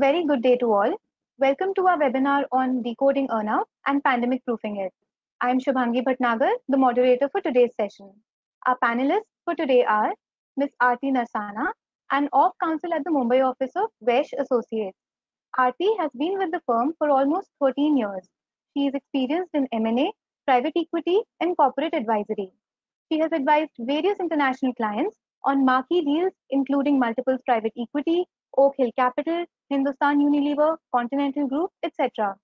Very good day to all. Welcome to our webinar on decoding earnout and pandemic proofing it. I am Shubhangi Bhatnagar, the moderator for today's session. Our panelists for today are Ms. Aarti Narsana, an off counsel at the Mumbai office of Vaish Associates. Aarti has been with the firm for almost 13 years. She is experienced in M&A, private equity, and corporate advisory. She has advised various international clients on marquee deals including multiples private equity, Oak Hill Capital, Hindustan Unilever, Continental Group, etc.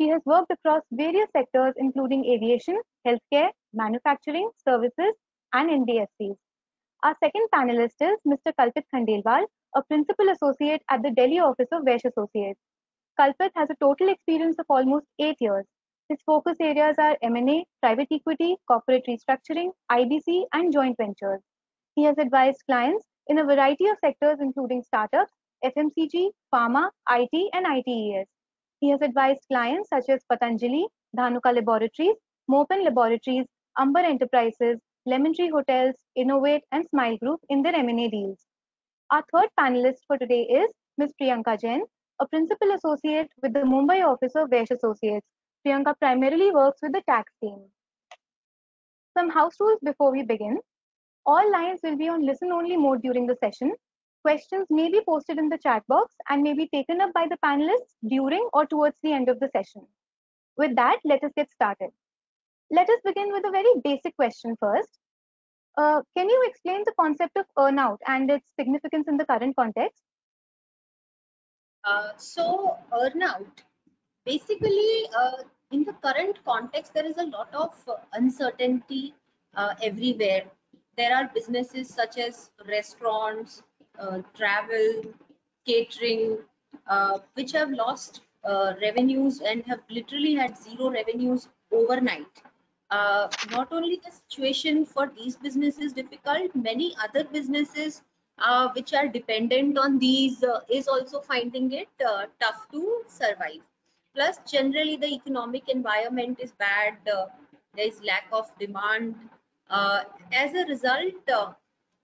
She has worked across various sectors including aviation, healthcare, manufacturing, services, and NBFCs. Our second panelist is Mr. Kalpit Khandelwal, a principal associate at the Delhi office of Vaish Associates. Kalpit has a total experience of almost eight years. His focus areas are M&A, private equity, corporate restructuring, IBC, and joint ventures. He has advised clients in a variety of sectors including startups, FMCG, pharma, IT, and ITES. He has advised clients such as Patanjali, Dhanuka Laboratories, Mopen Laboratories, Amber Enterprises, Lemon Tree Hotels, Innovate, and Smile Group in their M&A deals. Our third panelist for today is Ms. Priyanka Jain, a principal associate with the Mumbai office of Vaish Associates. Priyanka primarily works with the tax team. Some house rules before we begin. All lines will be on listen only mode during the session. Questions may be posted in the chat box and may be taken up by the panelists during or towards the end of the session. With that, let us get started. Let us begin with a very basic question first. Uh, can you explain the concept of earnout and its significance in the current context? Uh, so earnout, basically uh, in the current context, there is a lot of uncertainty uh, everywhere there are businesses such as restaurants, travel, catering, uh, which have lost uh, revenues and have literally had zero revenues overnight. Uh, not only the situation for these businesses difficult, many other businesses uh, which are dependent on these uh, is also finding it tough to survive. Plus, generally the economic environment is bad. there is lack of demand uh, as a result, uh,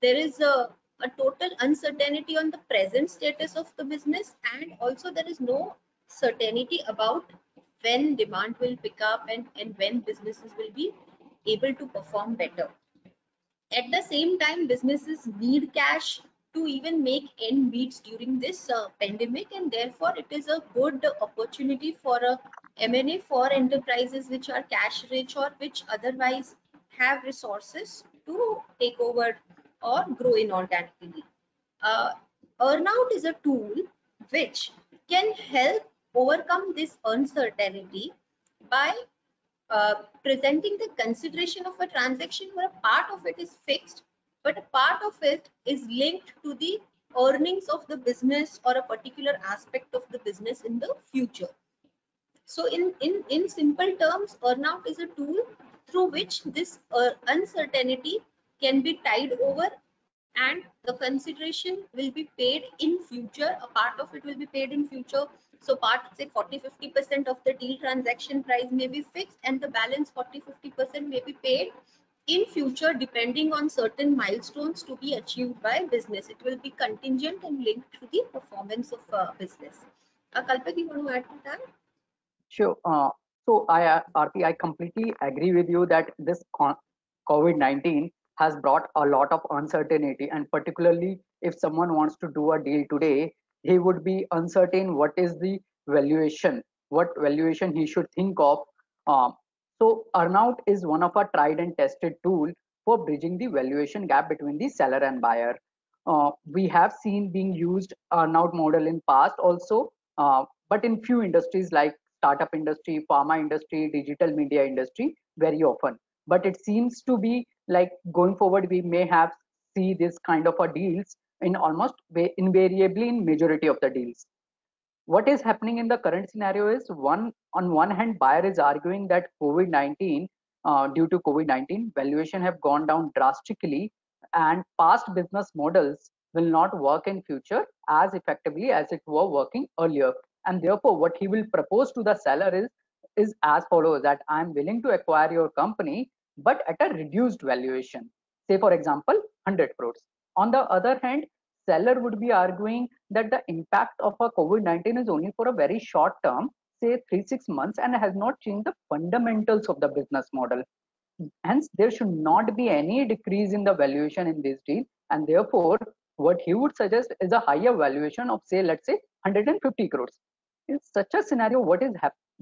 there is a, a total uncertainty on the present status of the business and also there is no certainty about when demand will pick up and, and when businesses will be able to perform better. At the same time, businesses need cash to even make end meets during this uh, pandemic and therefore it is a good opportunity for a M&A for enterprises which are cash rich or which otherwise have resources to take over or grow inorganically. Uh, earnout is a tool which can help overcome this uncertainty by uh, presenting the consideration of a transaction where a part of it is fixed, but a part of it is linked to the earnings of the business or a particular aspect of the business in the future. So in, in, in simple terms, earnout is a tool through which this uh, uncertainty can be tide over and the consideration will be paid in future. A part of it will be paid in future. So part say 40 50 percent of the deal transaction price may be fixed and the balance 40 50 percent may be paid in future depending on certain milestones to be achieved by business. It will be contingent and linked to the performance of uh, business. Uh, Kalpit, you want to add to that? Sure. Uh, so I, uh, I completely agree with you that this COVID-19 has brought a lot of uncertainty and particularly if someone wants to do a deal today, he would be uncertain what is the valuation, what valuation he should think of. Um, so earnout is one of our tried and tested tool for bridging the valuation gap between the seller and buyer. Uh, we have seen being used earnout model in past also, uh, but in few industries like startup industry, pharma industry, digital media industry very often. But it seems to be like going forward, we may have see this kind of a deals in almost invariably in majority of the deals. What is happening in the current scenario is one on one hand, buyer is arguing that COVID-19 uh, due to COVID-19 valuation have gone down drastically and past business models will not work in future as effectively as it were working earlier and therefore what he will propose to the seller is is as follows that i'm willing to acquire your company but at a reduced valuation say for example 100 crores on the other hand seller would be arguing that the impact of a COVID-19 is only for a very short term, say three, six months, and has not changed the fundamentals of the business model. Hence, there should not be any decrease in the valuation in this deal. And therefore, what he would suggest is a higher valuation of say, let's say 150 crores. In such a scenario, what is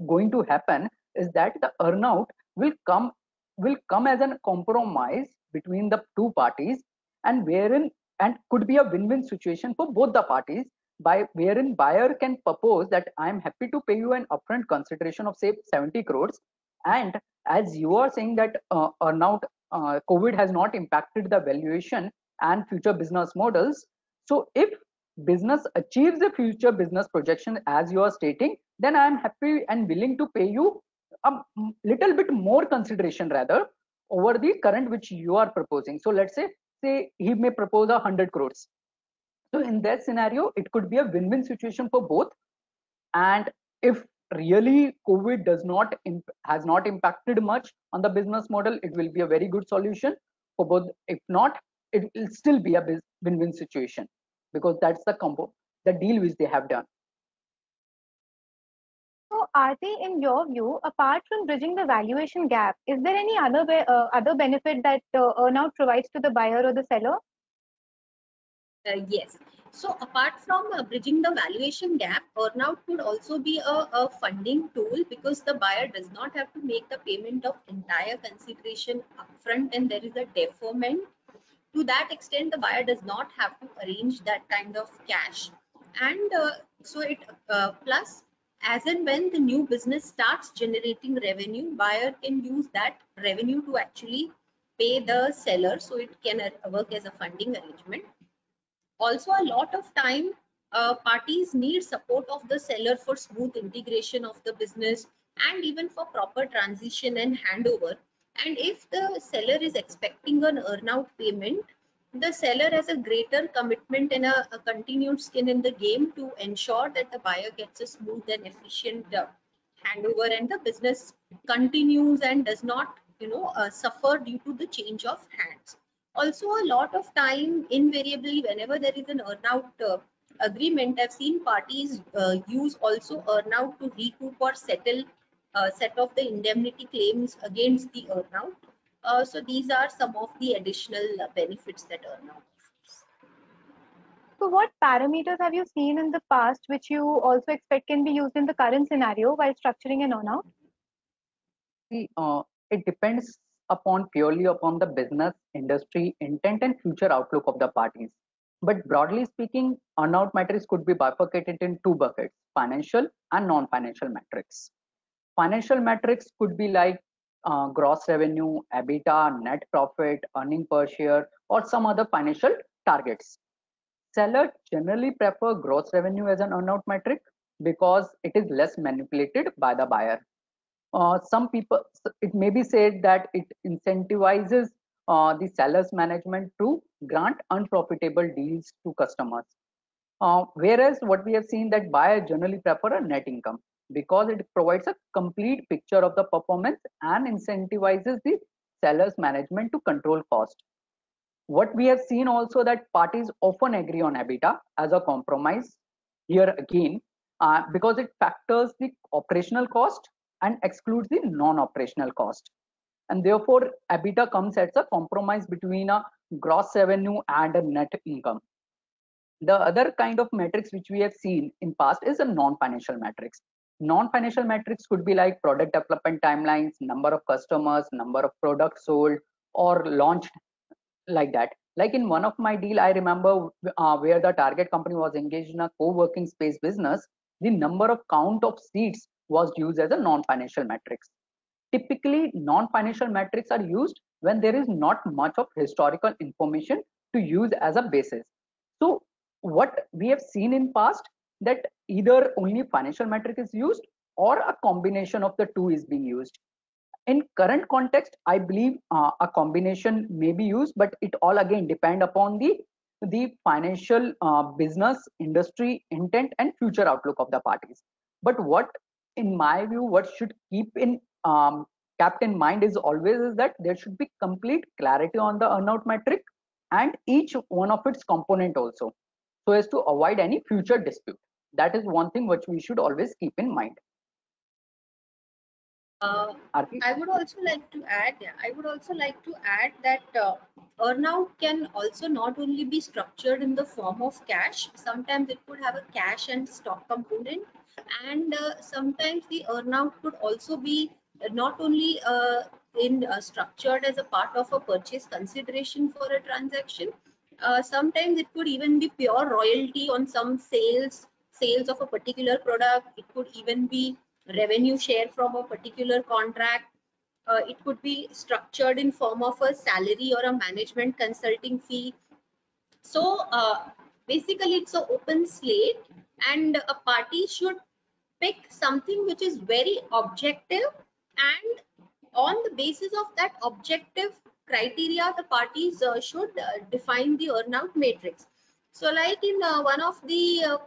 going to happen is that the earnout will come will come as a compromise between the two parties and wherein and could be a win-win situation for both the parties by wherein buyer can propose that i am happy to pay you an upfront consideration of say 70 crores. And as you are saying that uh, earnout uh, covid has not impacted the valuation and future business models. So if business achieves the future business projection as you are stating then i am happy and willing to pay you a little bit more consideration rather over the current which you are proposing. So let's say say he may propose a hundred crores. So in that scenario it could be a win-win situation for both. And if really covid does not has not impacted much on the business model it will be a very good solution for both. If not it will still be a win-win situation because that's the combo the deal which they have done Aarti, in your view, apart from bridging the valuation gap, is there any other way, uh, other benefit that uh, earnout provides to the buyer or the seller? Uh, yes. So, apart from uh, bridging the valuation gap, earnout could also be a, a funding tool because the buyer does not have to make the payment of entire consideration upfront, and there is a deferment. To that extent, the buyer does not have to arrange that kind of cash, and uh, so it uh, plus as and when the new business starts generating revenue, buyer can use that revenue to actually pay the seller. So it can uh, work as a funding arrangement. Also, a lot of time uh, parties need support of the seller for smooth integration of the business and even for proper transition and handover. And if the seller is expecting an earnout payment, the seller has a greater commitment and a, a, continued skin in the game to ensure that the buyer gets a smooth and efficient uh, handover and the business continues and does not you know uh, suffer due to the change of hands. Also a lot of time invariably whenever there is an earnout uh, agreement i've seen parties uh, use also earnout to recoup or settle uh, set off the indemnity claims against the earnout uh, so these are some of the additional benefits that earnout offers. So what parameters have you seen in the past which you also expect can be used in the current scenario while structuring an earnout? See, uh, it depends upon purely upon the business, industry, intent and future outlook of the parties. But broadly speaking, earnout metrics could be bifurcated in two buckets, financial and non-financial metrics. Financial metrics could be like uh, gross revenue, EBITDA, net profit, earning per share, or some other financial targets. Sellers generally prefer gross revenue as an earnout metric because it is less manipulated by the buyer. Uh, some people, it may be said that it incentivizes uh, the seller's management to grant unprofitable deals to customers. Uh, whereas what we have seen that buyers generally prefer a net income because it provides a complete picture of the performance and incentivizes the seller's management to control cost. What we have seen also that parties often agree on EBITDA as a compromise here again uh, because it factors the operational cost and excludes the non-operational cost. And therefore, EBITDA comes as a compromise between a gross revenue and a net income. The other kind of metrics which we have seen in past is a non-financial metrics non-financial metrics could be like product development timelines number of customers number of products sold or launched like that. Like in one of my deal i remember uh, where the target company was engaged in a co-working space business the number of count of seats was used as a non-financial metrics. Typically non-financial metrics are used when there is not much of historical information to use as a basis. So what we have seen in past that either only financial metric is used or a combination of the two is being used in current context i believe uh, a combination may be used but it all again depend upon the the financial uh, business industry intent and future outlook of the parties but what in my view what should keep in um, kept in mind is always is that there should be complete clarity on the earnout metric and each one of its component also so as to avoid any future dispute. That is one thing which we should always keep in mind. Uh, I would also like to add, I would also like to add that uh, earnout can also not only be structured in the form of cash, sometimes it could have a cash and stock component. And uh, sometimes the earnout could also be not only uh, in uh, structured as a part of a purchase consideration for a transaction, uh, sometimes it could even be pure royalty on some sales, sales of a particular product. It could even be revenue share from a particular contract. Uh, it could be structured in form of a salary or a management consulting fee. So uh, basically it's an open slate and a party should pick something which is very objective and on the basis of that objective criteria the parties uh, should uh, define the earnout matrix so like in uh, one of the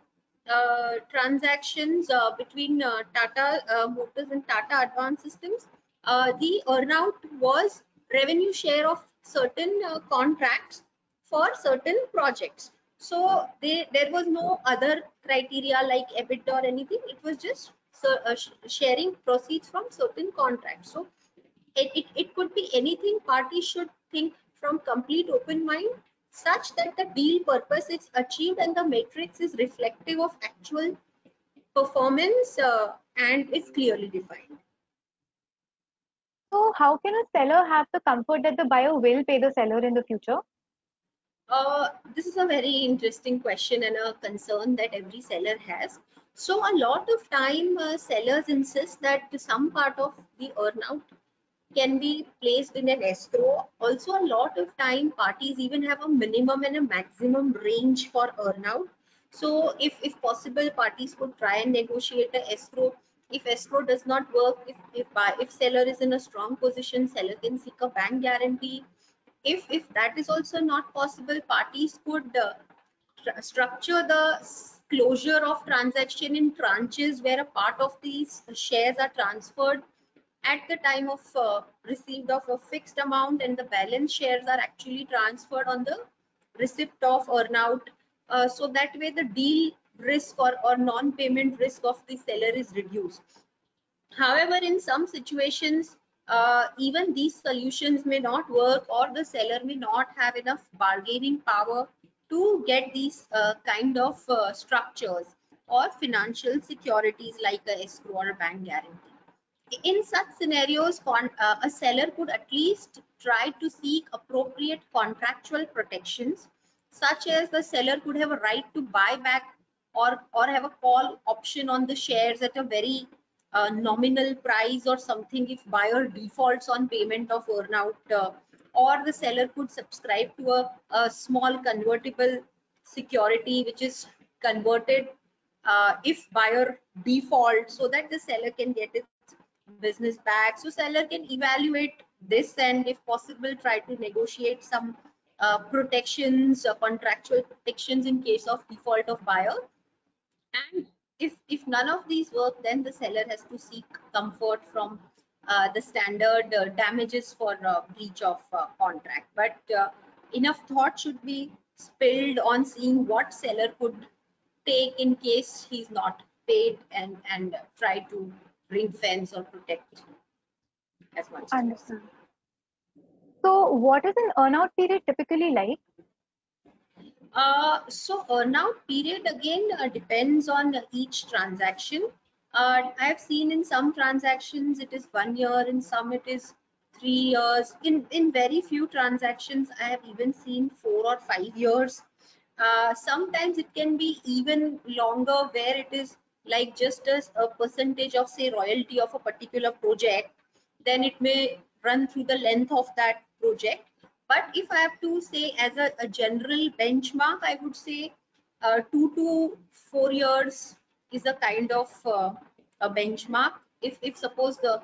uh, uh, transactions uh, between uh, Tata Motors and Tata Advanced Systems, the earnout was revenue share of certain contracts for certain projects. So they, there was no other criteria like EBITDA or anything. It was just sharing proceeds from certain contracts. So it, it, it could be anything parties should think from complete open mind such that the deal purpose is achieved and the matrix is reflective of actual performance uh, and is clearly defined. So how can a seller have the comfort that the buyer will pay the seller in the future? Uh, this is a very interesting question and a concern that every seller has. So a lot of time uh, sellers insist that some part of the earnout can be placed in an escrow. Also, a lot of time parties even have a minimum and a maximum range for earnout. So if, if possible, parties could try and negotiate a escrow. If escrow does not work, if, if, if seller is in a strong position, seller can seek a bank guarantee. If, if that is also not possible, parties could uh, structure the closure of transaction in tranches where a part of these shares are transferred at the time of uh, receipt of a fixed amount and the balance shares are actually transferred on the receipt of earnout. Uh, so that way the deal risk or, or non-payment risk of the seller is reduced. However, in some situations, uh, even these solutions may not work or the seller may not have enough bargaining power to get these uh, kind of uh, structures or financial securities like a escrow or bank guarantee in such scenarios, uh, a seller could at least try to seek appropriate contractual protections, such as the seller could have a right to buy back or, or have a call option on the shares at a very uh, nominal price or something if buyer defaults on payment of earnout uh, or the seller could subscribe to a, a small convertible security which is converted uh, if buyer defaults so that the seller can get its business back. So seller can evaluate this and if possible try to negotiate some uh, protections, uh, contractual protections in case of default of buyer. And if, if none of these work, then the seller has to seek comfort from uh, the standard uh, damages for uh, breach of uh, contract. But enough thought should be spilled on seeing what seller could take in case he's not paid and, and try to ring fence or protect as much. Understand. So, what is an earnout period typically like? Uh, so, earnout period again uh, depends on each transaction. Uh, I've seen in some transactions it is one year, in some it is three years. In in very few transactions, I have even seen four or five years. Uh, sometimes it can be even longer, where it is like just as a percentage of say royalty of a particular project then it may run through the length of that project. But if i have to say as a, a general benchmark i would say uh, two to four years is a kind of uh, a benchmark. If if suppose the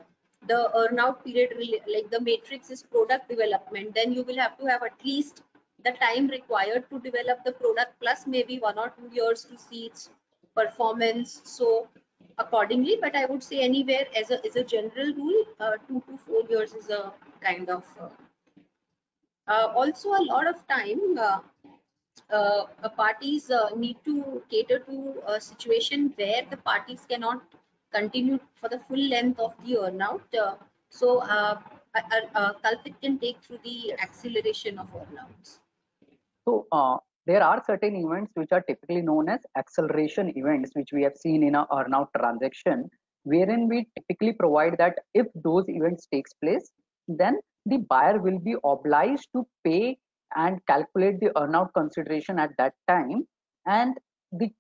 the earnout period like the matrix is product development then you will have to have at least the time required to develop the product plus maybe one or two years to see its performance so accordingly but i would say anywhere as a as a general rule uh, two to four years is a kind of uh, uh, also a lot of time uh, uh, parties uh, need to cater to a situation where the parties cannot continue for the full length of the earnout. So uh, Kalpit can take through the acceleration of earnouts. So there are certain events which are typically known as acceleration events, which we have seen in a earnout transaction, wherein we typically provide that if those events takes place, then the buyer will be obliged to pay and calculate the earnout consideration at that time and the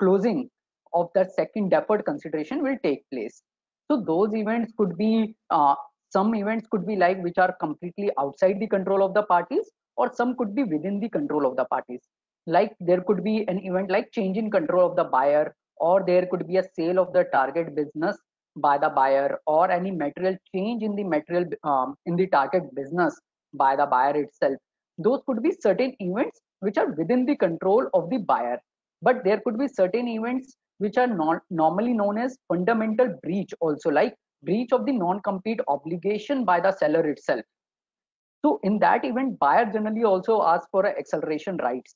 closing of that second deferred consideration will take place. So those events could be uh, some events could be like which are completely outside the control of the parties or some could be within the control of the parties. Like there could be an event like change in control of the buyer or there could be a sale of the target business by the buyer or any material change in the material um, in the target business by the buyer itself. Those could be certain events which are within the control of the buyer. But there could be certain events which are not normally known as fundamental breach also like breach of the non-compete obligation by the seller itself so in that event buyer generally also asks for acceleration rights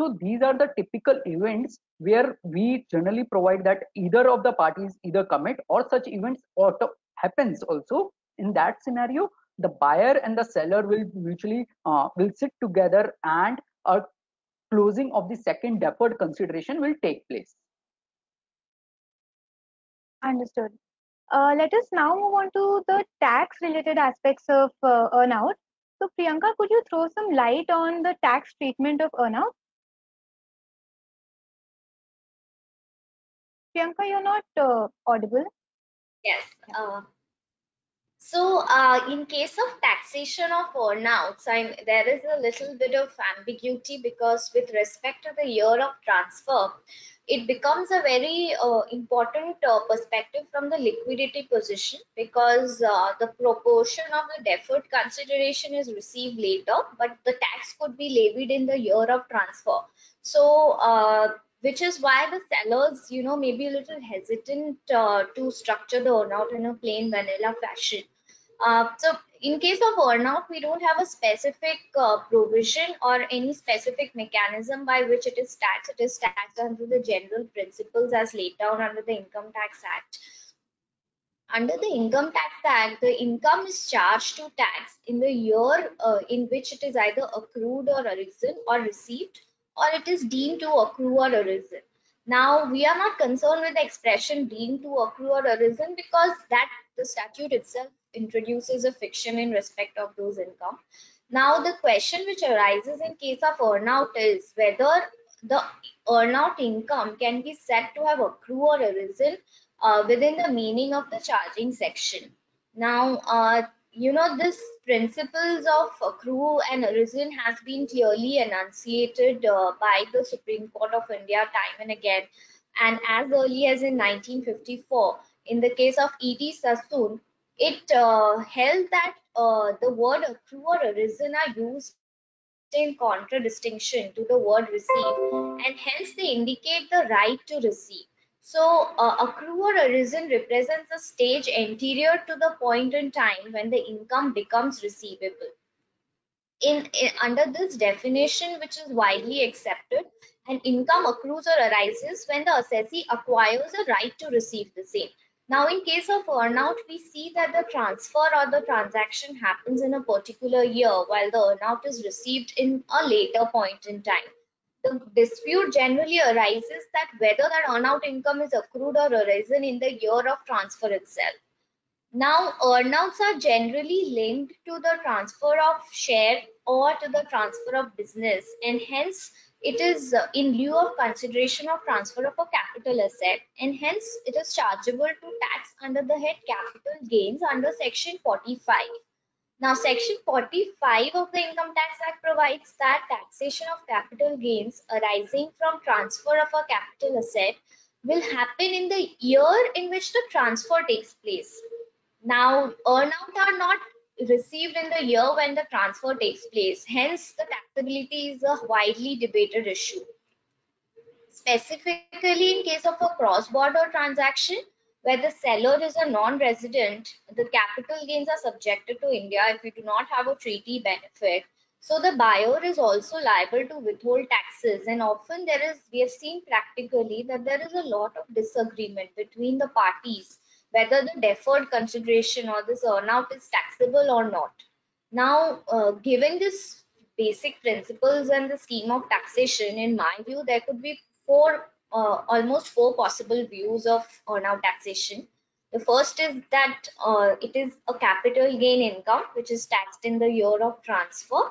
so these are the typical events where we generally provide that either of the parties either commit or such events auto happens also. In that scenario the buyer and the seller will mutually uh, will sit together and a closing of the second deferred consideration will take place. Understood. Uh, let us now move on to the tax related aspects of uh, earnout so priyanka could you throw some light on the tax treatment of earnout? Priyanka you're not uh, audible. Yes uh, so uh, in case of taxation of earnouts, I'm, there is a little bit of ambiguity because with respect to the year of transfer, it becomes a very uh, important uh, perspective from the liquidity position because uh, the proportion of the deferred consideration is received later, but the tax could be levied in the year of transfer. So uh, which is why the sellers, you know, may be a little hesitant uh, to structure the earnout in a plain vanilla fashion. Uh, so in case of earnout, we don't have a specific uh, provision or any specific mechanism by which it is taxed. It is taxed under the general principles as laid down under the Income Tax Act. Under the Income Tax Act, the income is charged to tax in the year uh, in which it is either accrued or arisen or received or it is deemed to accrue or arisen. Now, we are not concerned with the expression deemed to accrue or arisen because that the statute itself introduces a fiction in respect of those income. Now, the question which arises in case of earnout is whether the earnout income can be said to have accrued or arisen uh, within the meaning of the charging section. Now, uh, you know, this principles of accrue and arisen has been clearly enunciated uh, by the Supreme Court of India time and again. And as early as in 1954, in the case of E.D. Sassoon, it uh, held that uh, the word accrue or arisen are used in contradistinction to the word receive and hence they indicate the right to receive. So uh, accrue or arisen represents a stage anterior to the point in time when the income becomes receivable. In, in, under this definition, which is widely accepted, an income accrues or arises when the assessee acquires a right to receive the same. Now, in case of earnout, we see that the transfer or the transaction happens in a particular year while the earnout is received in a later point in time. The dispute generally arises that whether that earnout income is accrued or arisen in the year of transfer itself. Now, earnouts are generally linked to the transfer of share or to the transfer of business and hence it is uh, in lieu of consideration of transfer of a capital asset and hence it is chargeable to tax under the head capital gains under section 45 now section 45 of the income tax act provides that taxation of capital gains arising from transfer of a capital asset will happen in the year in which the transfer takes place. Now earnout are not received in the year when the transfer takes place. Hence, the taxability is a widely debated issue. Specifically, in case of a cross-border transaction, where the seller is a non-resident, the capital gains are subjected to India if we do not have a treaty benefit. So the buyer is also liable to withhold taxes and often there is, we have seen practically that there is a lot of disagreement between the parties whether the deferred consideration or this earnout is taxable or not. Now, uh, given this basic principles and the scheme of taxation, in my view, there could be four, uh, almost four possible views of earnout taxation. The first is that uh, it is a capital gain income which is taxed in the year of transfer.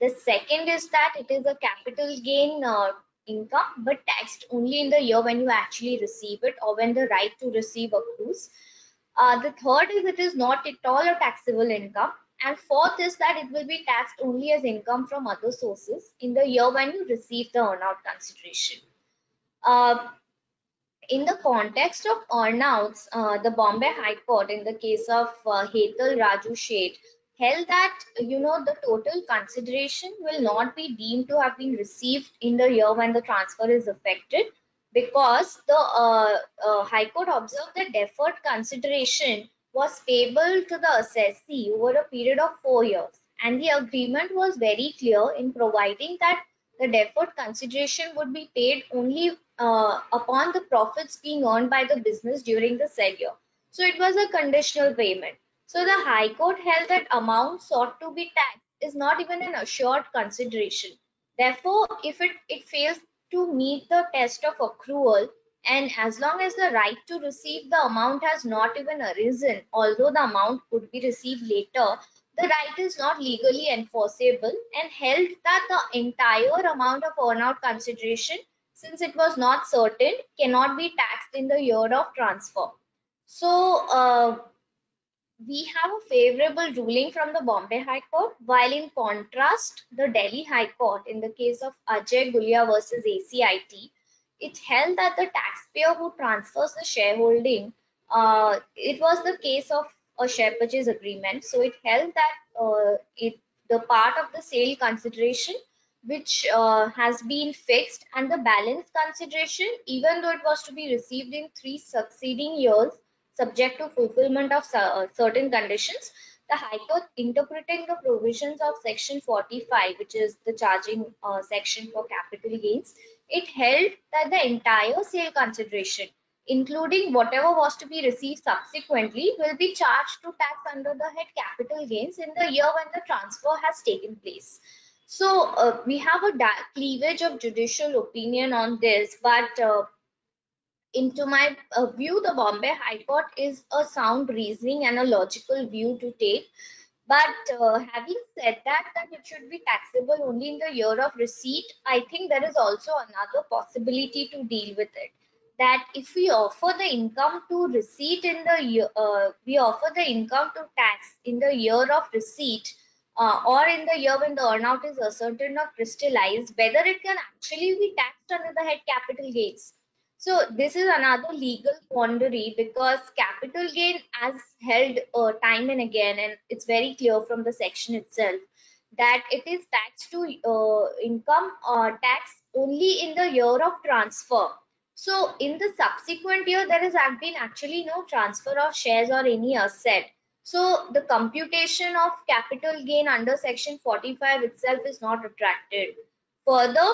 The second is that it is a capital gain uh, income but taxed only in the year when you actually receive it or when the right to receive accrues. Uh, the third is it is not at all a taxable income. And fourth is that it will be taxed only as income from other sources in the year when you receive the earnout consideration. Uh, in the context of earnouts, uh, the Bombay High Court, in the case of uh, Hemal Raju Shete, held that you know the total consideration will not be deemed to have been received in the year when the transfer is effected because the uh, uh, High Court observed that deferred consideration was payable to the assessee over a period of four years and the agreement was very clear in providing that the deferred consideration would be paid only uh, upon the profits being earned by the business during the said year. So it was a conditional payment. So the High Court held that amount sought to be taxed is not even an assured consideration. Therefore, if it, it fails to meet the test of accrual, and as long as the right to receive the amount has not even arisen, although the amount could be received later, the right is not legally enforceable and held that the entire amount of earnout consideration, since it was not certain, cannot be taxed in the year of transfer. So, uh, we have a favorable ruling from the Bombay High Court, while in contrast, the Delhi High Court, in the case of Ajay Gulia versus ACIT, it held that the taxpayer who transfers the shareholding, uh, it was the case of a share purchase agreement. So it held that uh, it the part of the sale consideration which uh, has been fixed and the balance consideration, even though it was to be received in three succeeding years, subject to fulfillment of uh, certain conditions, the High Court interpreting the provisions of Section 45, which is the charging uh, section for capital gains, it held that the entire sale consideration, including whatever was to be received subsequently, will be charged to tax under the head capital gains in the year when the transfer has taken place. So uh, we have a cleavage of judicial opinion on this, but uh, into my uh, view, the Bombay High Court is a sound reasoning and a logical view to take. But uh, having said that, that it should be taxable only in the year of receipt, I think there is also another possibility to deal with it. That if we offer the income to receipt in the year, uh, we offer the income to tax in the year of receipt, uh, or in the year when the earnout is ascertained or crystallized, whether it can actually be taxed under the head capital gains so this is another legal quandary because capital gain as held uh, time and again, and it's very clear from the section itself that it is taxed to uh, income uh, tax only in the year of transfer. So in the subsequent year, there has been actually no transfer of shares or any asset. So the computation of capital gain under section 45 itself is not attracted. Further,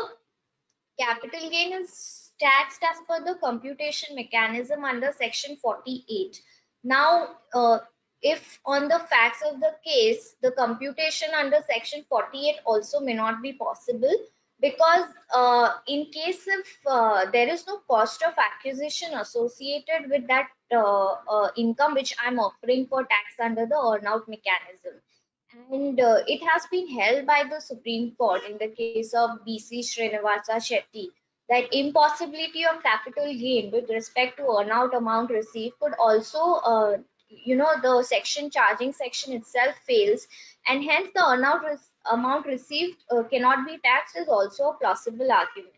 capital gain is taxed as per the computation mechanism under section 48. Now, uh, if on the facts of the case, the computation under section 48 also may not be possible because uh, in case if uh, there is no cost of acquisition associated with that uh, uh, income which I'm offering for tax under the earnout mechanism. And uh, it has been held by the Supreme Court in the case of BC Srinivasa Shetty that impossibility of capital gain with respect to earnout amount received could also uh, you know the section charging section itself fails. And hence the earnout amount received uh, cannot be taxed is also a plausible argument.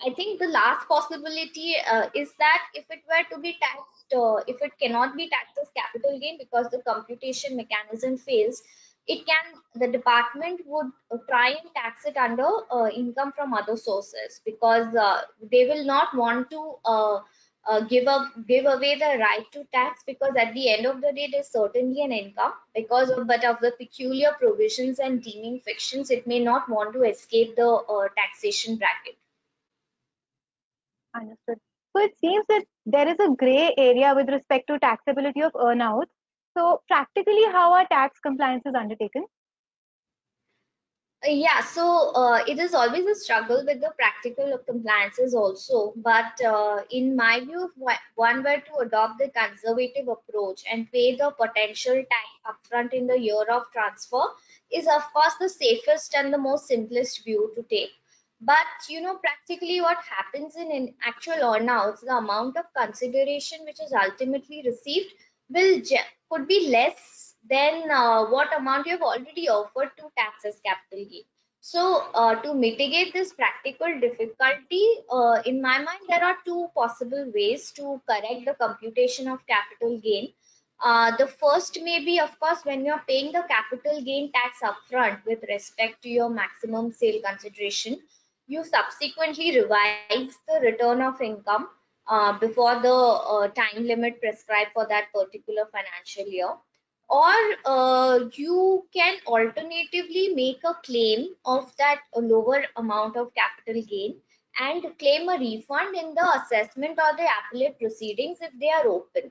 I think the last possibility uh, is that if it were to be taxed uh, if it cannot be taxed as capital gain because the computation mechanism fails it can the department would uh, try and tax it under uh, income from other sources because uh, they will not want to uh, uh, give up give away the right to tax because at the end of the day there's certainly an income because of but of the peculiar provisions and deeming fictions it may not want to escape the uh, taxation bracket. Understood. So it seems that there is a gray area with respect to taxability of earnouts so practically how are tax compliances undertaken uh, yeah, so uh, it is always a struggle with the practical of compliances also. But uh, in my view, if one were to adopt the conservative approach and pay the potential tax upfront in the year of transfer, is of course the safest and the most simplest view to take. But you know, practically what happens in, in actual earnouts, the amount of consideration which is ultimately received will could be less than uh, what amount you have already offered to tax as capital gain. So uh, to mitigate this practical difficulty, uh, in my mind, there are two possible ways to correct the computation of capital gain. Uh, the first may be, of course, when you're paying the capital gain tax upfront with respect to your maximum sale consideration, you subsequently revise the return of income uh, before the uh, time limit prescribed for that particular financial year or uh, you can alternatively make a claim of that lower amount of capital gain and claim a refund in the assessment or the appellate proceedings if they are open.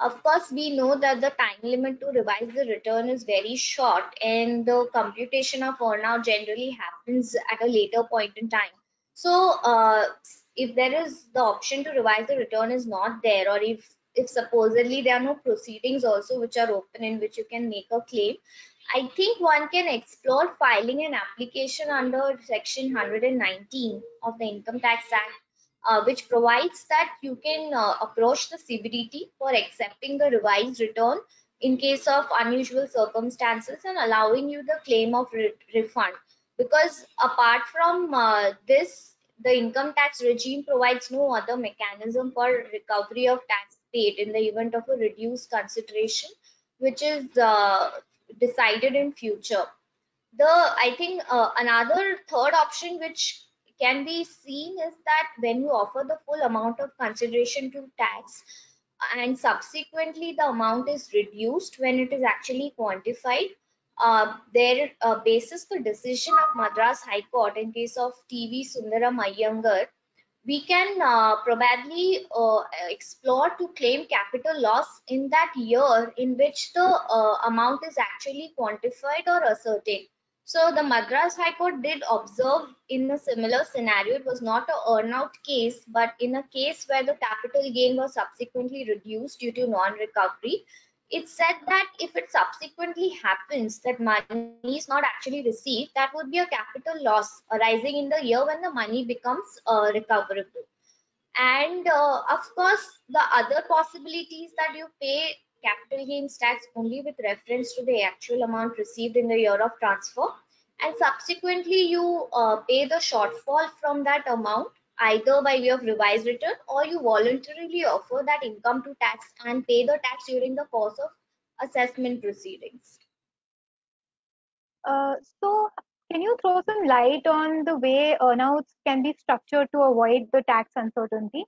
Of course, we know that the time limit to revise the return is very short and the computation of earnout generally happens at a later point in time. So, uh, if there is the option to revise the return is not there or if if supposedly there are no proceedings also which are open in which you can make a claim i think one can explore filing an application under section 119 of the income tax act uh, which provides that you can uh, approach the cbdt for accepting the revised return in case of unusual circumstances and allowing you the claim of re refund. Because apart from uh, this the income tax regime provides no other mechanism for recovery of tax paid in the event of a reduced consideration which is uh, decided in future. The i think uh, another third option which can be seen is that when you offer the full amount of consideration to tax and subsequently the amount is reduced when it is actually quantified uh, their uh, basis for decision of Madras High Court in case of TV Sundaram Iyengar we can uh, probably uh, explore to claim capital loss in that year in which the uh, amount is actually quantified or ascertained. So the Madras High Court did observe in a similar scenario, it was not a earnout case, but in a case where the capital gain was subsequently reduced due to non-recovery, it said that if it subsequently happens that money is not actually received, that would be a capital loss arising in the year when the money becomes uh, recoverable. And uh, of course, the other possibilities that you pay capital gains tax only with reference to the actual amount received in the year of transfer. And subsequently, you uh, pay the shortfall from that amount either by way of revised return or you voluntarily offer that income to tax and pay the tax during the course of assessment proceedings. Uh, so can you throw some light on the way earnouts can be structured to avoid the tax uncertainty?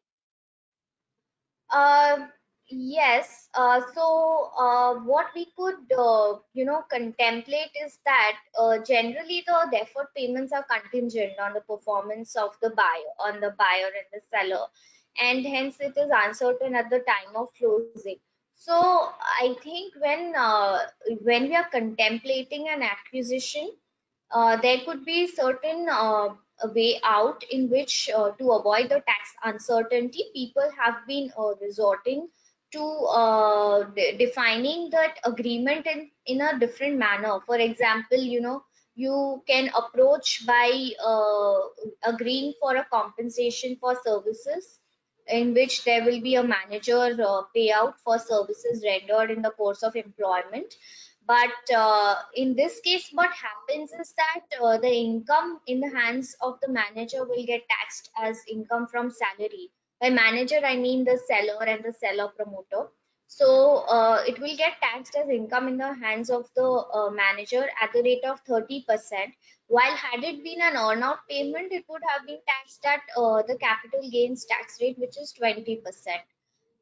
Uh, Yes. Uh, so uh, what we could, uh, you know, contemplate is that uh, generally the deferred payments are contingent on the performance of the buyer, on the buyer and the seller, and hence it is uncertain at the time of closing. So I think when uh, when we are contemplating an acquisition, uh, there could be certain way out in which to avoid the tax uncertainty, people have been resorting to uh, de defining that agreement in, in a different manner. For example, you know, you can approach by uh, agreeing for a compensation for services in which there will be a manager uh, payout for services rendered in the course of employment. But uh, in this case, what happens is that uh, the income in the hands of the manager will get taxed as income from salary by manager, I mean the seller and the seller promoter. So uh, it will get taxed as income in the hands of the uh, manager at the rate of 30%. While had it been an earnout payment, it would have been taxed at uh, the capital gains tax rate, which is 20%.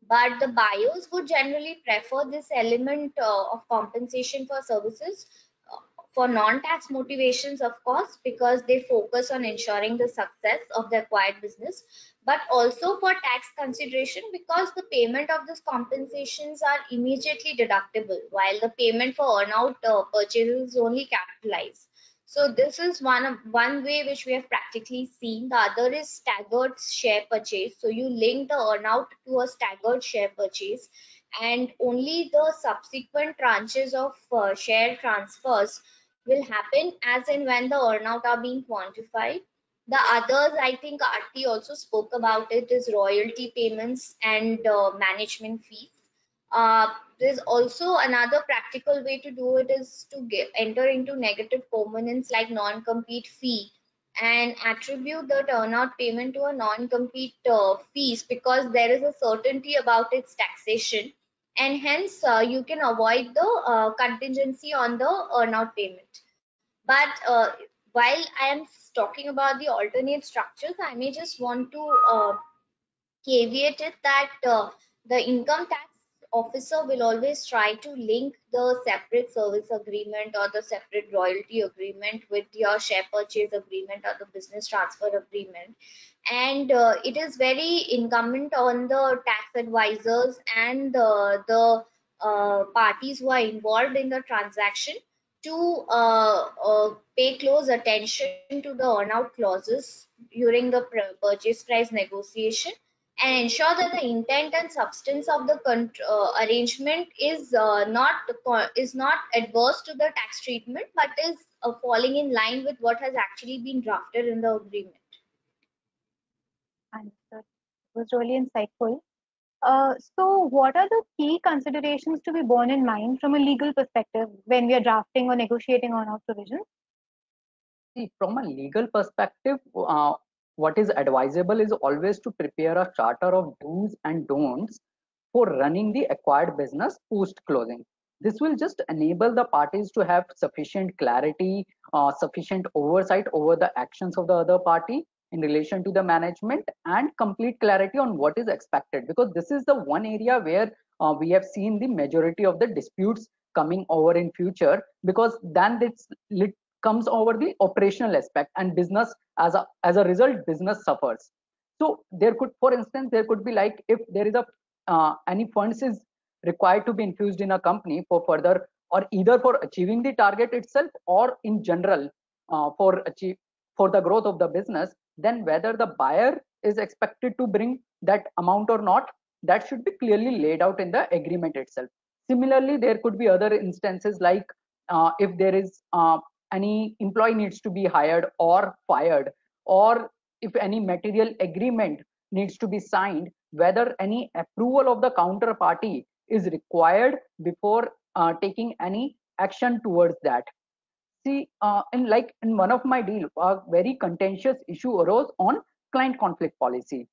But the buyers would generally prefer this element uh, of compensation for services for non-tax motivations, of course, because they focus on ensuring the success of the acquired business, but also for tax consideration because the payment of these compensations are immediately deductible, while the payment for earnout uh, purchases is only capitalized. So this is one of one way which we have practically seen. The other is staggered share purchase. So you link the earnout to a staggered share purchase, and only the subsequent tranches of uh, share transfers will happen as and when the earnout are being quantified. The others, I think Arti also spoke about it, is royalty payments and uh, management fees. Uh, there's also another practical way to do it is to get, enter into negative covenants like non-compete fee and attribute the earnout payment to a non-compete uh, fees because there is a certainty about its taxation and hence uh, you can avoid the uh, contingency on the earnout payment. But uh, while I am talking about the alternate structures, I may just want to caveat it that the income tax officer will always try to link the separate service agreement or the separate royalty agreement with your share purchase agreement or the business transfer agreement. And uh, it is very incumbent on the tax advisors and uh, the uh, parties who are involved in the transaction to uh, uh, pay close attention to the earnout clauses during the purchase price negotiation and ensure that the intent and substance of the uh, arrangement is uh, not is not adverse to the tax treatment but is uh, falling in line with what has actually been drafted in the agreement. Understood. It was really insightful. Uh, so, what are the key considerations to be borne in mind from a legal perspective when we are drafting or negotiating earnout provisions? See, from a legal perspective, uh, what is advisable is always to prepare a charter of do's and don'ts for running the acquired business post closing. This will just enable the parties to have sufficient clarity, uh, sufficient oversight over the actions of the other party in relation to the management and complete clarity on what is expected because this is the one area where uh, we have seen the majority of the disputes coming over in future because then it's comes over the operational aspect and business as a as a result business suffers. So there could for instance there could be like if there is a uh, any funds is required to be infused in a company for further or either for achieving the target itself or in general uh, for achieve for the growth of the business then whether the buyer is expected to bring that amount or not that should be clearly laid out in the agreement itself. Similarly there could be other instances like uh, if there is uh, any employee needs to be hired or fired or if any material agreement needs to be signed whether any approval of the counterparty is required before uh, taking any action towards that. See uh, in like in one of my deal a very contentious issue arose on client conflict policy.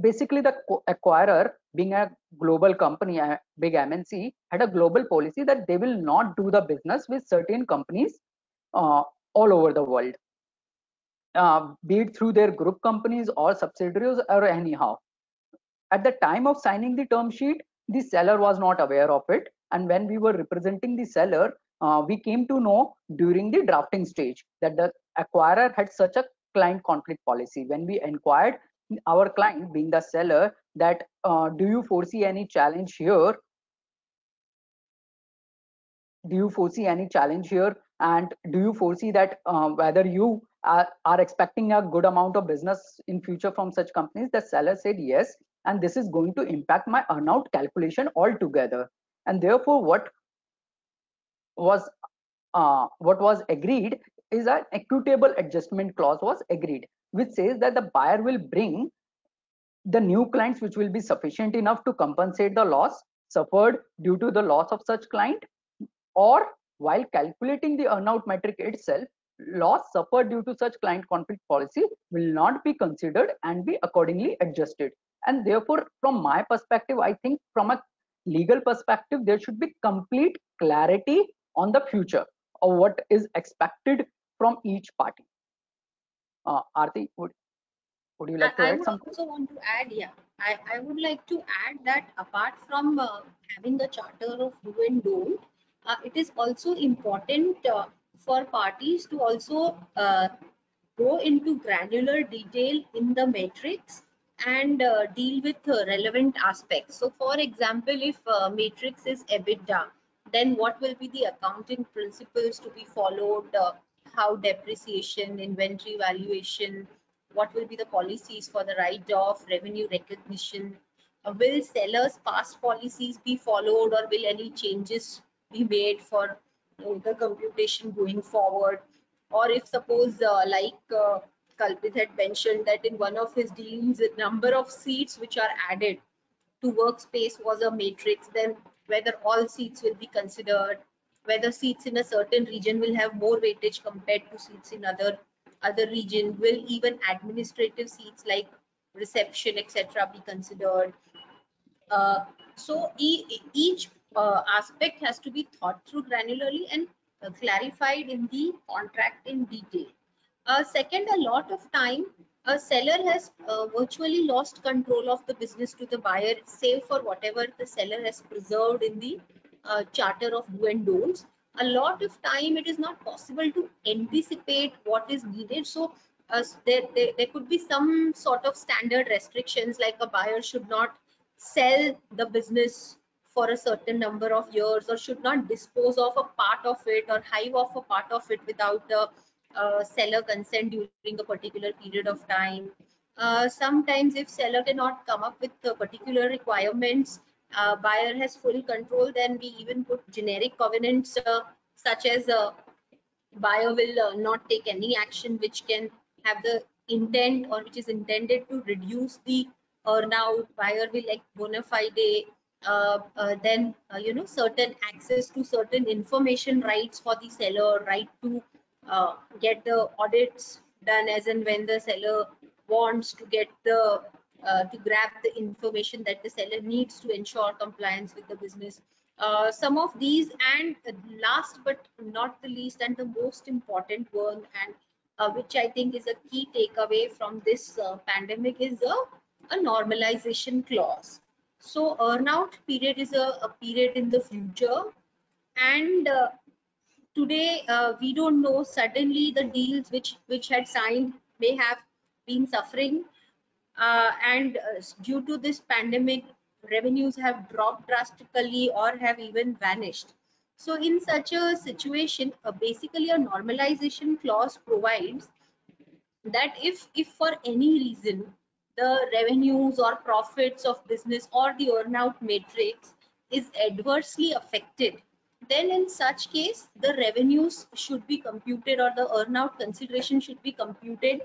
Basically the acquirer being a global company a big mnc had a global policy that they will not do the business with certain companies all over the world, uh, be it through their group companies or subsidiaries or anyhow. At the time of signing the term sheet, the seller was not aware of it. And when we were representing the seller, uh, we came to know during the drafting stage that the acquirer had such a client conflict policy. When we inquired our client, being the seller, that uh, do you foresee any challenge here? Do you foresee any challenge here and do you foresee that uh, whether you are, are, expecting a good amount of business in future from such companies? The seller said yes and this is going to impact my earnout calculation altogether. And therefore what was uh, what was agreed is an equitable adjustment clause was agreed which says that the buyer will bring the new clients which will be sufficient enough to compensate the loss suffered due to the loss of such client or while calculating the earnout metric itself, loss suffered due to such client conflict policy will not be considered and be accordingly adjusted. And therefore, from my perspective, I think from a legal perspective, there should be complete clarity on the future of what is expected from each party. Uh, Aarti, would, would you like to I, I add would something? also want to add, yeah, I, I would like to add that apart from uh, having the charter of do and don't, uh, it is also important uh, for parties to also uh, go into granular detail in the matrix and uh, deal with relevant aspects. So, for example, if uh, matrix is EBITDA, then what will be the accounting principles to be followed? Uh, how depreciation, inventory valuation, what will be the policies for the write-off, revenue recognition? Will sellers' past policies be followed, or will any changes be made for the computation going forward? Or if suppose, uh, like uh, Kalpit had mentioned that in one of his dealings, the number of seats which are added to workspace was a matrix, then whether all seats will be considered, whether seats in a certain region will have more weightage compared to seats in other other region, will even administrative seats like reception, etc., be considered? Uh, so e each uh, aspect has to be thought through granularly and uh, clarified in the contract in detail. Uh, second, a lot of time, a seller has uh, virtually lost control of the business to the buyer, save for whatever the seller has preserved in the uh, charter of do and don'ts. A lot of time, it is not possible to anticipate what is needed. So, uh, there, there, there could be some sort of standard restrictions like a buyer should not sell the business for a certain number of years or should not dispose of a part of it or hive off a part of it without the uh, seller consent during a particular period of time. Uh, sometimes if seller cannot come up with the particular requirements, uh, buyer has full control, then we even put generic covenants uh, such as uh, buyer will uh, not take any action which can have the intent or which is intended to reduce the earnout. Buyer will like bona fide then uh, you know certain access to certain information rights for the seller, right to uh, get the audits done as and when the seller wants to get the uh, to grab the information that the seller needs to ensure compliance with the business. Uh, some of these and last but not the least and the most important one and uh, which I think is a key takeaway from this uh, pandemic is a, a normalization clause. So earnout period is a, a period in the future. And uh, today uh, we don't know suddenly the deals which which had signed may have been suffering. Uh, and uh, due to this pandemic revenues have dropped drastically or have even vanished. So in such a situation uh, basically a normalization clause provides that if if for any reason the revenues or profits of business or the earnout matrix is adversely affected then in such case the revenues should be computed or the earnout consideration should be computed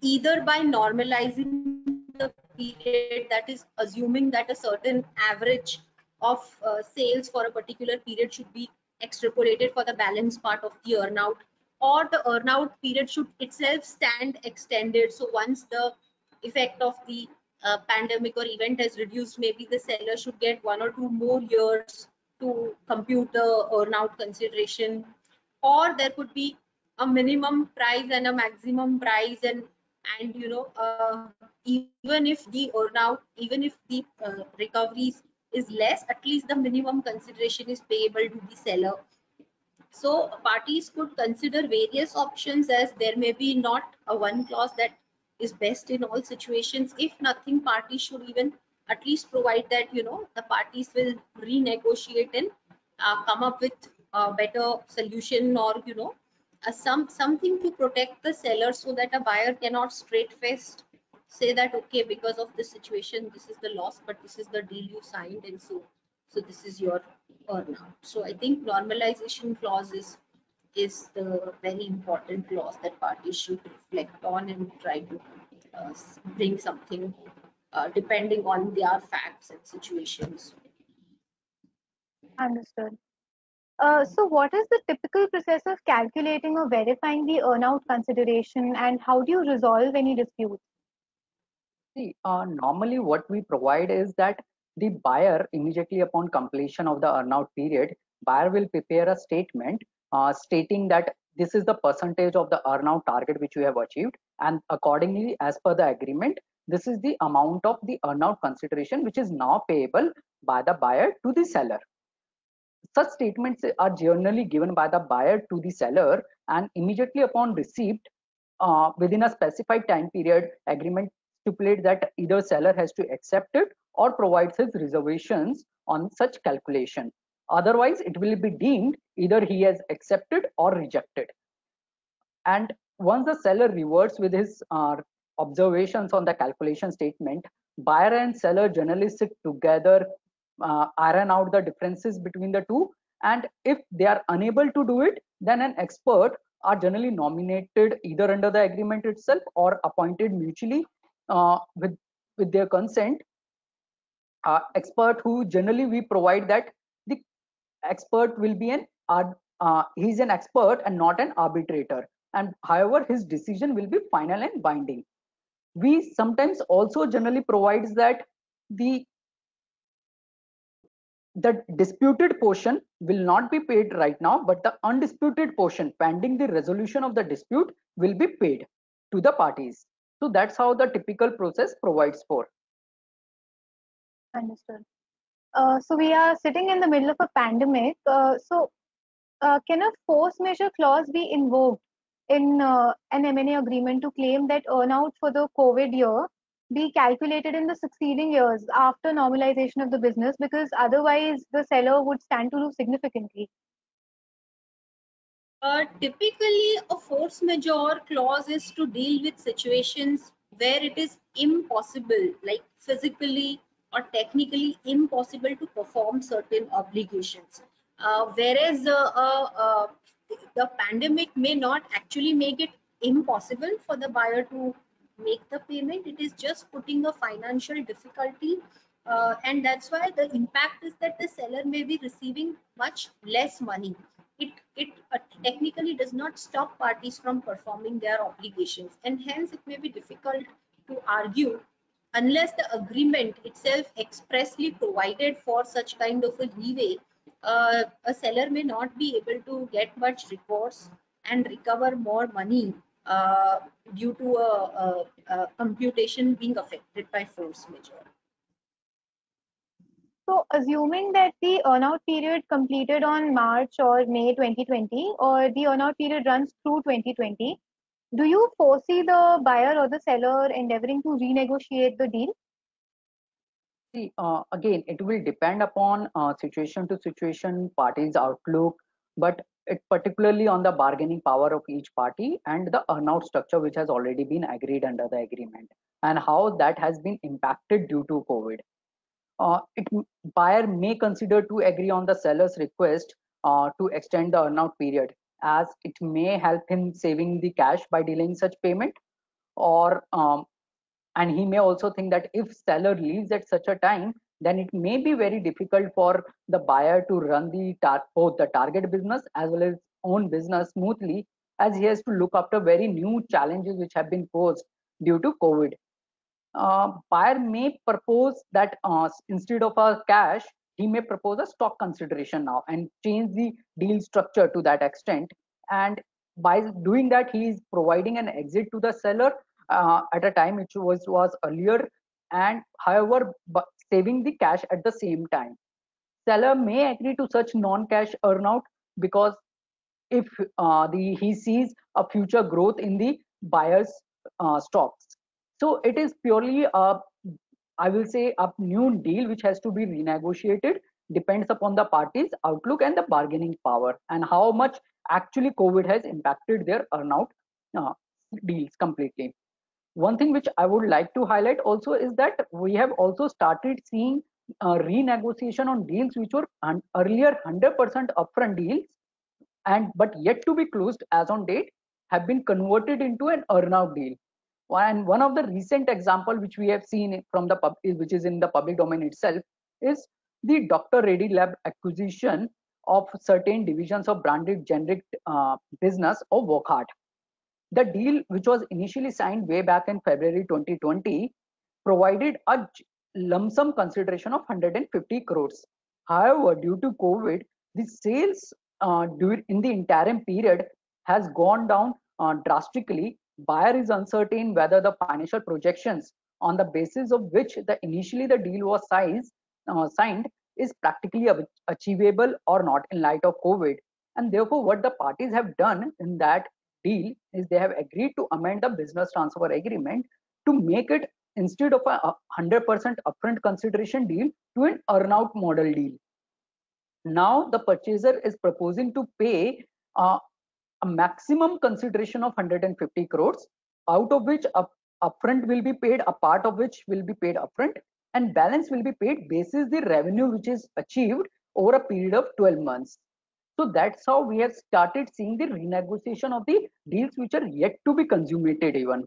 either by normalizing the period that is assuming that a certain average of uh, sales for a particular period should be extrapolated for the balance part of the earnout or the earnout period should itself stand extended. So once the effect of the uh, pandemic or event has reduced maybe the seller should get one or two more years to compute the earnout consideration. Or there could be a minimum price and a maximum price and and you know uh, even if the earnout even if the uh, recoveries is less at least the minimum consideration is payable to the seller. So parties could consider various options as there may be not a one clause that is best in all situations if nothing parties should even at least provide that you know the parties will renegotiate and uh, come up with a better solution or you know uh, some something to protect the seller so that a buyer cannot straight faced say that okay because of this situation this is the loss but this is the deal you signed and so so this is your earnout. So i think normalization clause is is the very important clause that parties should reflect on and try to uh, bring something uh, depending on their facts and situations. Understood. Uh, so what is the typical process of calculating or verifying the earnout consideration and how do you resolve any disputes? See, uh, normally what we provide is that the buyer immediately upon completion of the earnout period, buyer will prepare a statement uh, stating that this is the percentage of the earnout target which you have achieved. And accordingly as per the agreement this is the amount of the earnout consideration which is now payable by the buyer to the seller. Such statements are generally given by the buyer to the seller and immediately upon receipt uh, within a specified time period agreement stipulate that either seller has to accept it or provides his reservations on such calculation otherwise it will be deemed either he has accepted or rejected. And once the seller reverts with his uh, observations on the calculation statement buyer and seller generally sit together uh, iron out the differences between the two. And if they are unable to do it then an expert are generally nominated either under the agreement itself or appointed mutually uh, with with their consent. Uh, expert who generally we provide that expert will be an uh, he's an expert and not an arbitrator. And however his decision will be final and binding. We sometimes also generally provides that the the disputed portion will not be paid right now but the undisputed portion pending the resolution of the dispute will be paid to the parties. So that's how the typical process provides for. Understood uh, so we are sitting in the middle of a pandemic uh, so uh, can a force majeure clause be invoked in uh, an M&A agreement to claim that earnout for the COVID year be calculated in the succeeding years after normalization of the business because otherwise the seller would stand to lose significantly. Uh, typically, a force majeure clause is to deal with situations where it is impossible, like physically or technically impossible to perform certain obligations. Uh, whereas uh, uh, uh the pandemic may not actually make it impossible for the buyer to make the payment it is just putting a financial difficulty uh, and that's why the impact is that the seller may be receiving much less money it it technically does not stop parties from performing their obligations and hence it may be difficult to argue unless the agreement itself expressly provided for such kind of a leeway uh, a seller may not be able to get much recourse and recover more money uh, due to a, a, a, computation being affected by force majeure. So, assuming that the earnout period completed on March or May 2020, or the earnout period runs through 2020, do you foresee the buyer or the seller endeavoring to renegotiate the deal? See, uh, again, it will depend upon uh, situation to situation, party's outlook, but it particularly on the bargaining power of each party and the earnout structure which has already been agreed under the agreement and how that has been impacted due to COVID. Uh, it, buyer may consider to agree on the seller's request uh, to extend the earnout period as it may help him saving the cash by delaying such payment? Or um, and he may also think that if seller leaves at such a time then it may be very difficult for the buyer to run the both the target business as well as own business smoothly as he has to look after very new challenges which have been posed due to covid. Uh, buyer may propose that uh, instead of a cash he may propose a stock consideration now and change the deal structure to that extent. And by doing that he is providing an exit to the seller uh, at a time which was was earlier and however saving the cash at the same time. Seller may agree to such non-cash earnout because if uh, the he sees a future growth in the buyer's uh, stocks. So it is purely a i will say a new deal which has to be renegotiated depends upon the parties outlook and the bargaining power and how much actually covid has impacted their earnout uh, deals completely one thing which I would like to highlight also is that we have also started seeing uh, renegotiation on deals which were un- earlier 100% upfront deals and but yet to be closed as on date have been converted into an earnout deal. And one of the recent example which we have seen from the pub, which is in the public domain itself, is the Dr. Reddy Lab acquisition of certain divisions of branded generic uh, business of Wockhardt the deal, which was initially signed way back in February 2020, provided a lump sum consideration of 150 crores. However, due to COVID, the sales uh, in the interim period has gone down uh, drastically. Buyer is uncertain whether the financial projections on the basis of which the initially the deal was signed, uh, signed is practically achievable or not in light of COVID. And therefore, what the parties have done in that deal is they have agreed to amend the business transfer agreement to make it instead of a 100% upfront consideration deal to an earnout model deal. Now the purchaser is proposing to pay uh, a maximum consideration of 150 crores, out of which up, upfront will be paid, a part of which will be paid upfront, and balance will be paid basis the revenue which is achieved over a period of 12 months. So that's how we have started seeing the renegotiation of the deals which are yet to be consummated even.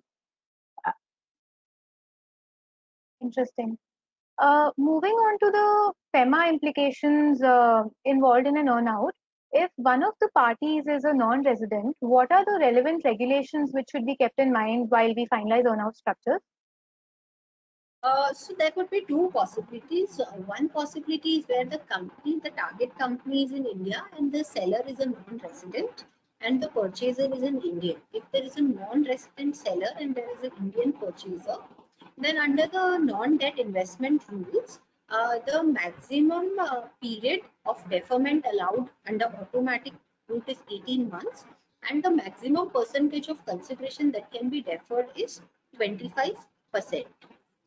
Interesting. Uh, moving on to the FEMA implications uh, involved in an earnout, if one of the parties is a non-resident, what are the relevant regulations which should be kept in mind while we finalize earnout structures? Uh, so there could be two possibilities. Uh, one possibility is where the company, the target company is in India and the seller is a non-resident and the purchaser is an Indian. If there is a non-resident seller and there is an Indian purchaser, then under the non-debt investment rules, uh, the maximum uh, period of deferment allowed under automatic route is 18 months. And the maximum percentage of consideration that can be deferred is 25 percent.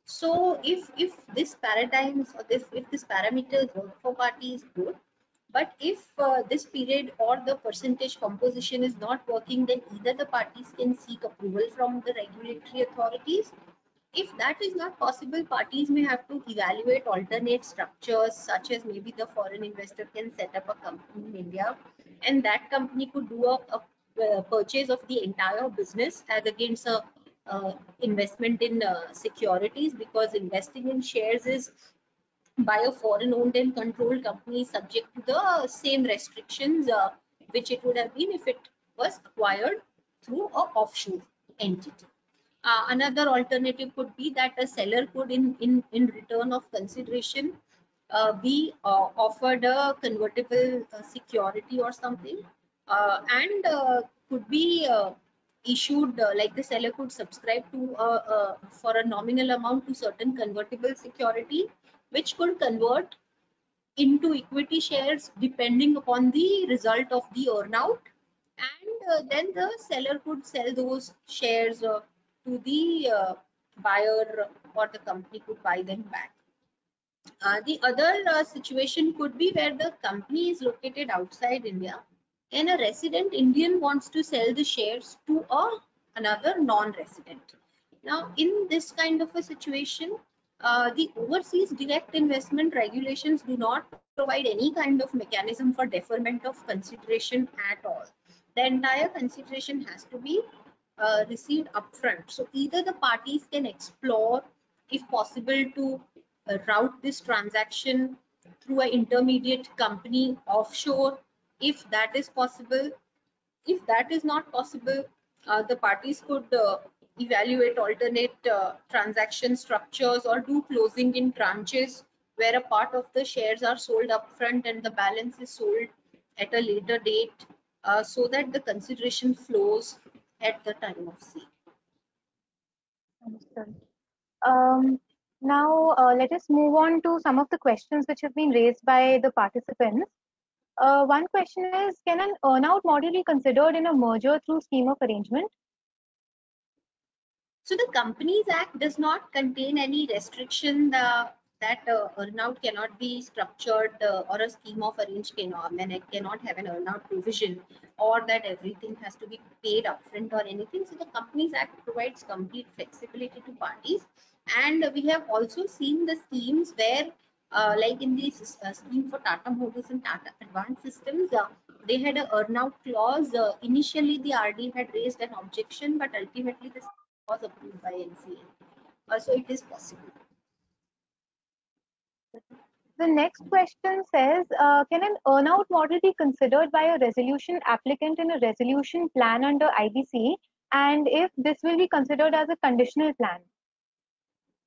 So if if this paradigms or if, if this parameters work for parties good. But if uh, this period or the percentage composition is not working then either the parties can seek approval from the regulatory authorities if that is not possible, parties may have to evaluate alternate structures, such as maybe the foreign investor can set up a company in India, and that company could do a, a purchase of the entire business as against a investment in uh, securities, because investing in shares is by a foreign owned and controlled company subject to the same restrictions uh, which it would have been if it was acquired through a offshore entity. Uh, another alternative could be that a seller could, in, in, in return of consideration, uh, be uh, offered a convertible uh, security or something uh, and uh, could be issued like the seller could subscribe to for a nominal amount to certain convertible security which could convert into equity shares depending upon the result of the earnout and then the seller could sell those shares to the uh, buyer or the company could buy them back. Uh, the other uh, situation could be where the company is located outside India and a resident Indian wants to sell the shares to a, another non-resident. Now, in this kind of a situation, uh, the overseas direct investment regulations do not provide any kind of mechanism for deferment of consideration at all. The entire consideration has to be uh, received upfront. So either the parties can explore, if possible, to uh, route this transaction through an intermediate company offshore, if that is possible. If that is not possible, uh, the parties could uh, evaluate alternate uh, transaction structures or do closing in tranches where a part of the shares are sold upfront and the balance is sold at a later date so that the consideration flows at the time of sale. Understood. Um, now, uh, let us move on to some of the questions which have been raised by the participants. Uh, one question is, can an earnout model be considered in a merger through scheme of arrangement? So the Companies Act does not contain any restriction uh, that uh, earnout cannot be structured uh, or a scheme of arranged cannot, it cannot have an earnout provision or that everything has to be paid upfront or anything. So the Companies Act provides complete flexibility to parties. And we have also seen the schemes where, uh, like in the uh, scheme for Tata Motors and Tata Advanced Systems, uh, they had an earnout clause. Uh, initially, the RD had raised an objection, but ultimately this was approved by NCA. so it is possible. The next question says, uh, can an earnout model be considered by a resolution applicant in a resolution plan under IBC? And if this will be considered as a conditional plan?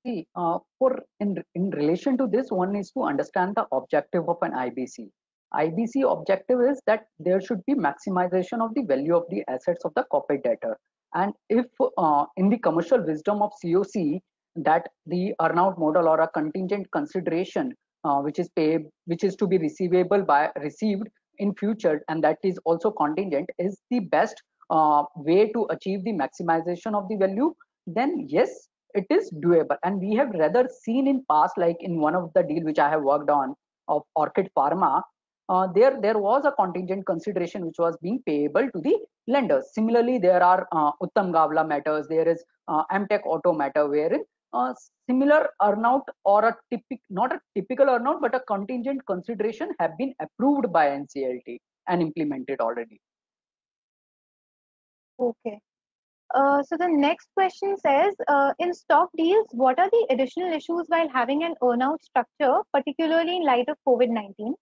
See, uh, for in in relation to this, one is to understand the objective of an IBC. IBC objective is that there should be maximization of the value of the assets of the corporate debtor. And if uh, in the commercial wisdom of COC that the earnout model or a contingent consideration uh, which is paid, which is to be receivable by received in future, and that is also contingent, is the best uh, way to achieve the maximization of the value. Then yes, it is doable and we have rather seen in past like in one of the deal which i have worked on of orchid pharma uh, there there was a contingent consideration which was being payable to the lenders similarly there are uh, Uttam Galva matters there is uh, Amtek Auto matter wherein a similar earnout or a typical not a typical earnout but a contingent consideration have been approved by nclt and implemented already okay uh, so the next question says, uh, in stock deals, what are the additional issues while having an earnout structure, particularly in light of COVID-19?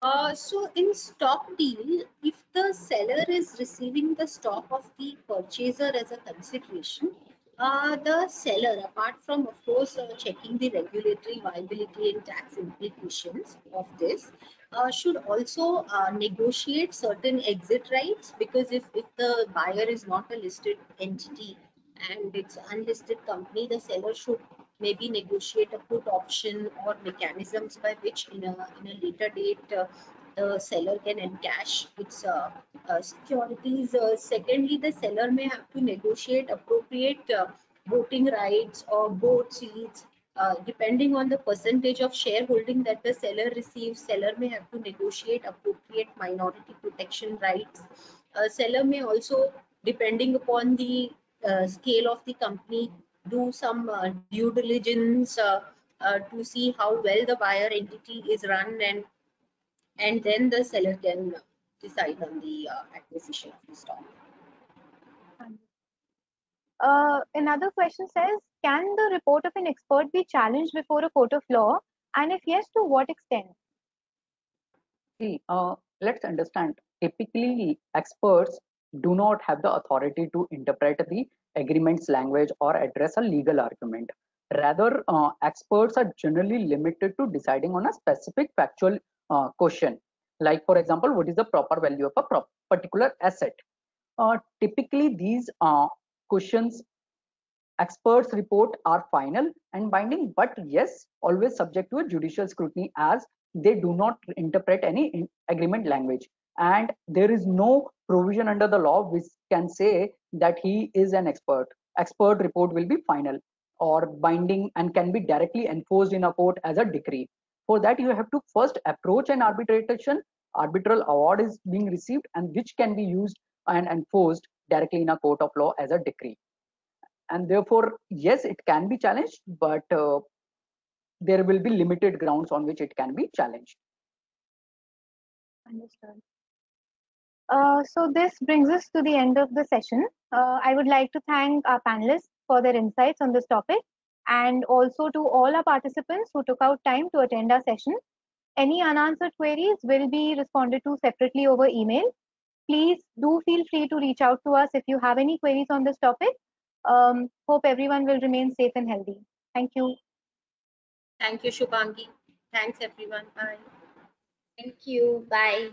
Uh, so in stock deal, if the seller is receiving the stock of the purchaser as a consideration, the seller, apart from of course uh, checking the regulatory viability and tax implications of this, uh, should also uh, negotiate certain exit rights? Because if, if the buyer is not a listed entity and it's unlisted company, the seller should maybe negotiate a put option or mechanisms by which in a, in a later date uh, the seller can encash its uh, uh, securities. Uh, secondly, the seller may have to negotiate appropriate voting rights or board seats uh, depending on the percentage of shareholding that the seller receives, seller may have to negotiate appropriate minority protection rights. Uh, seller may also, depending upon the uh, scale of the company, do some uh, due diligence uh, to see how well the buyer entity is run and and then the seller can decide on the acquisition of the stock. Uh, another question says, can the report of an expert be challenged before a court of law? And if yes, to what extent? See, uh, let's understand. Typically, experts do not have the authority to interpret the agreement's language or address a legal argument. Rather, uh, experts are generally limited to deciding on a specific factual uh, question. Like, for example, what is the proper value of a particular asset? Uh, typically, these uh, questions experts report are final and binding but yes always subject to a judicial scrutiny as they do not interpret any agreement language and there is no provision under the law which can say that he is an expert expert report will be final or binding and can be directly enforced in a court as a decree for that you have to first approach an arbitration arbitral award is being received and which can be used and enforced directly in a court of law as a decree. And therefore yes it can be challenged but uh, there will be limited grounds on which it can be challenged. Understood. Uh, so this brings us to the end of the session. Uh, i would like to thank our panelists for their insights on this topic and also to all our participants who took out time to attend our session any unanswered queries will be responded to separately over email please do feel free to reach out to us if you have any queries on this topic. Um, hope everyone will remain safe and healthy. Thank you. Thank you, Shubhangi. Thanks, everyone. Bye. Thank you. Bye.